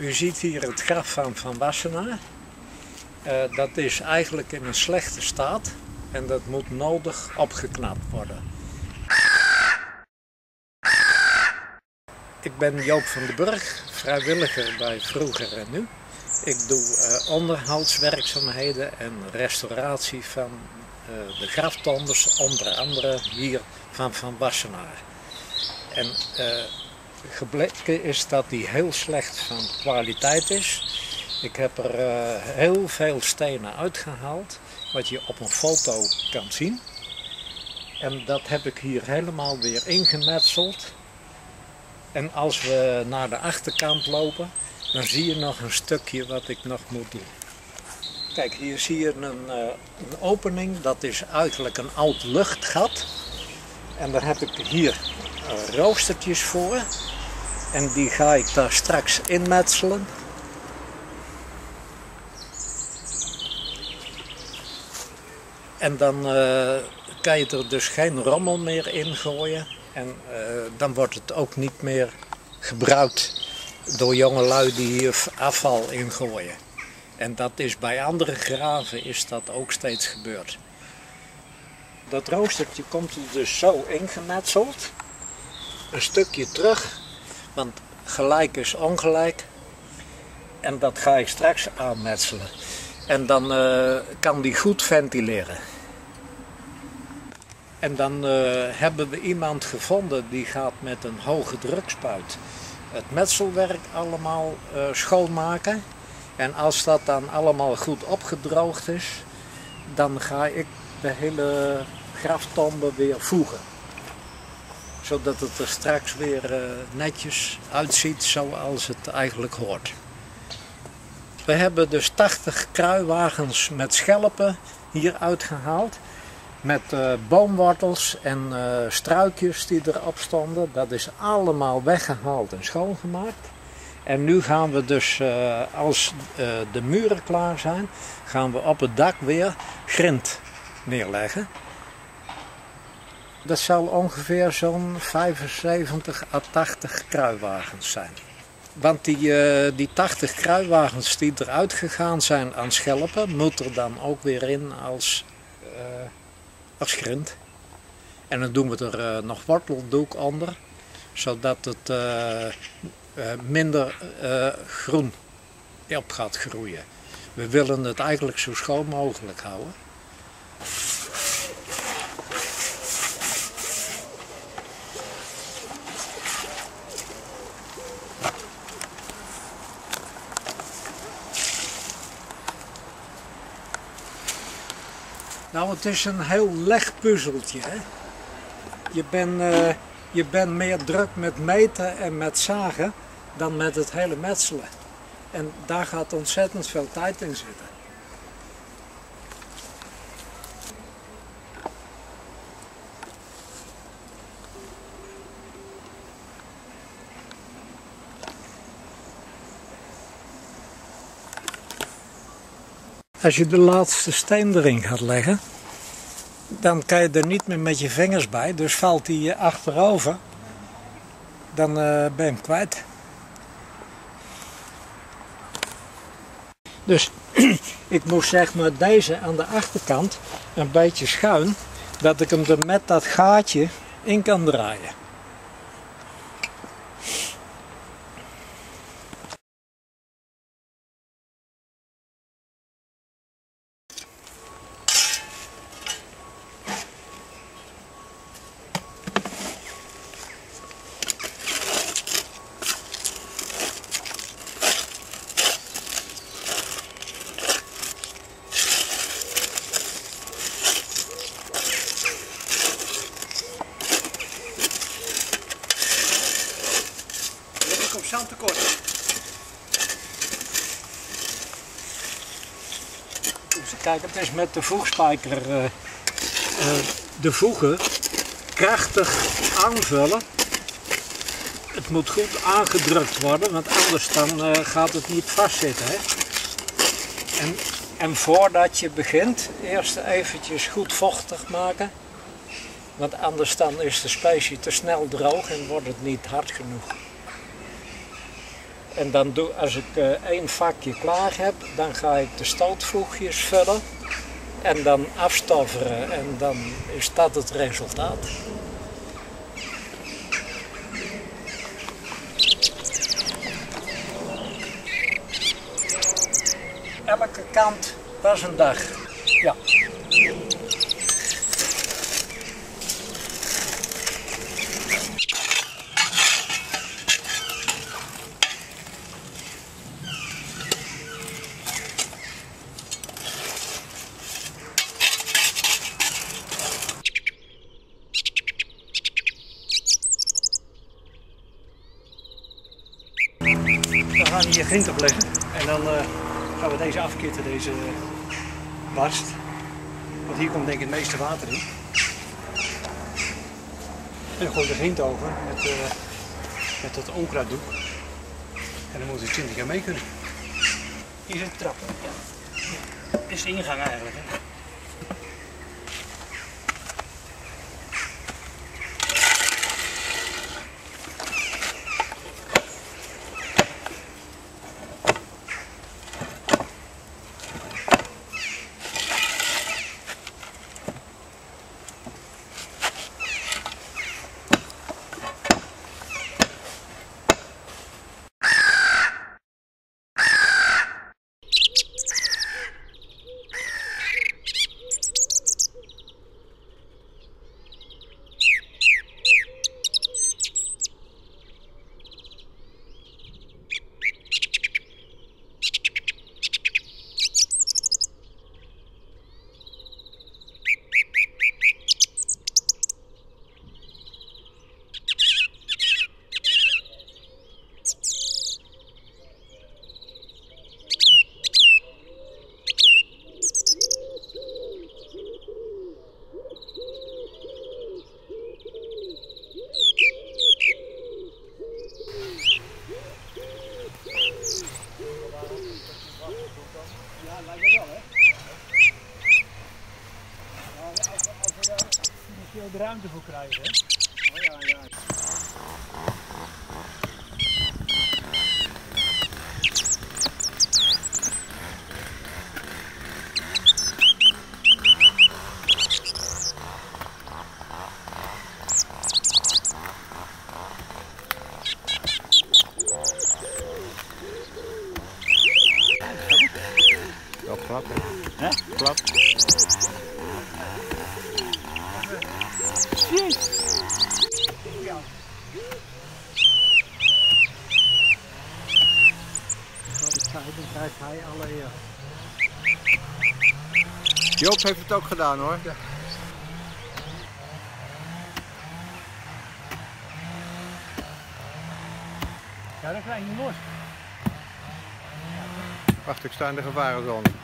U ziet hier het graf van Van Wassenaar. Uh, dat is eigenlijk in een slechte staat en dat moet nodig opgeknapt worden. Ik ben Joop van den Burg, vrijwilliger bij Vroeger en Nu. Ik doe uh, onderhoudswerkzaamheden en restauratie van uh, de graftombes, onder andere hier van Van Wassenaar. En gebleken is dat die heel slecht van kwaliteit is. Ik heb er heel veel stenen uitgehaald, wat je op een foto kan zien. En dat heb ik hier helemaal weer ingemetseld. En als we naar de achterkant lopen, dan zie je nog een stukje wat ik nog moet doen. Kijk, hier zie je een, uh, een opening. Dat is eigenlijk een oud luchtgat. En daar heb ik hier uh, roostertjes voor. En die ga ik daar straks inmetselen. En dan uh, kan je er dus geen rommel meer in gooien. En dan wordt het ook niet meer gebruikt door jongelui die hier afval ingooien. En dat is bij andere graven is dat ook steeds gebeurd. Dat roostertje komt er dus zo ingemetseld. Een stukje terug, want gelijk is ongelijk. En dat ga ik straks aanmetselen. En dan uh, kan die goed ventileren. En dan uh, hebben we iemand gevonden die gaat met een hoge drukspuit het metselwerk allemaal uh, schoonmaken. En als dat dan allemaal goed opgedroogd is, dan ga ik de hele graftombe weer voegen. Zodat het er straks weer uh, netjes uitziet zoals het eigenlijk hoort. We hebben dus 80 kruiwagens met schelpen hier uitgehaald met uh, boomwortels en uh, struikjes die erop stonden. Dat is allemaal weggehaald en schoongemaakt. En nu gaan we dus, als de muren klaar zijn, gaan we op het dak weer grind neerleggen. Dat zal ongeveer zo'n 75 à 80 kruiwagens zijn. Want die, die 80 kruiwagens die eruit gegaan zijn aan schelpen, moet er dan ook weer in als als grind. En dan doen we er uh, nog worteldoek onder, zodat het minder groen op gaat groeien. We willen het eigenlijk zo schoon mogelijk houden. Nou, het is een heel legpuzzeltje. Hè? Je bent uh, je bent meer druk met meten en met zagen dan met het hele metselen. En daar gaat ontzettend veel tijd in zitten. Als je de laatste steen erin gaat leggen, dan kan je er niet meer met je vingers bij. Dus valt die achterover, dan uh, ben je hem kwijt. Dus ik moest zeg maar deze aan de achterkant een beetje schuin, dat ik hem er met dat gaatje in kan draaien. Zand tekort. Kijk, het is met de voegspijker uh, uh, de voegen krachtig aanvullen. Het moet goed aangedrukt worden, want anders dan uh, gaat het niet vastzitten. Hè? En, en voordat je begint, eerst eventjes goed vochtig maken. Want anders dan is de specie te snel droog en wordt het niet hard genoeg. En dan doe, als ik uh, één vakje klaar heb, dan ga ik de stootvoegjes vullen en dan afstofferen en dan is dat het resultaat. Elke kant was een dag. Hier grind op leggen en dan uh, gaan we deze afkitten, deze barst. Want hier komt denk ik het meeste water in. En dan gooi je de grind over met, uh, met dat onkruiddoek. En dan moeten we 20 jaar mee kunnen. Hier is een trap. Ja. Dit is de ingang eigenlijk. Ruimte voor krijgen. Oh ja. Ja, klap. Hè? Klap. Dan krijgt hij alle eer. Joop heeft het ook gedaan hoor. Ja, dan krijg je los. Wacht, ik sta in de gevarenzone.